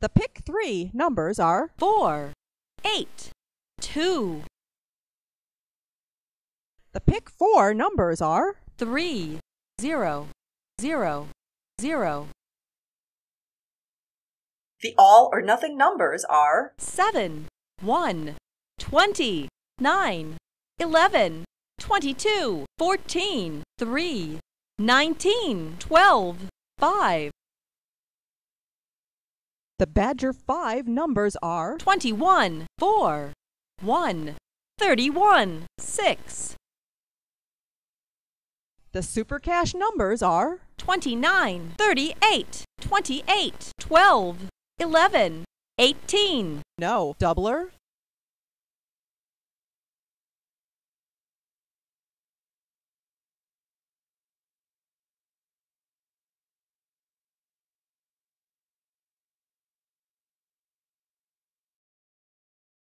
The pick three numbers are four, eight, two, the pick four numbers are three, zero, zero, zero, The all or nothing numbers are seven, one, twenty, nine, eleven, twenty-two, fourteen, three, nineteen, twelve, five, the Badger five numbers are twenty-one, four, one, thirty-one, six, the Super Cash numbers are twenty-nine, thirty-eight, twenty-eight, twelve, eleven, eighteen, no doubler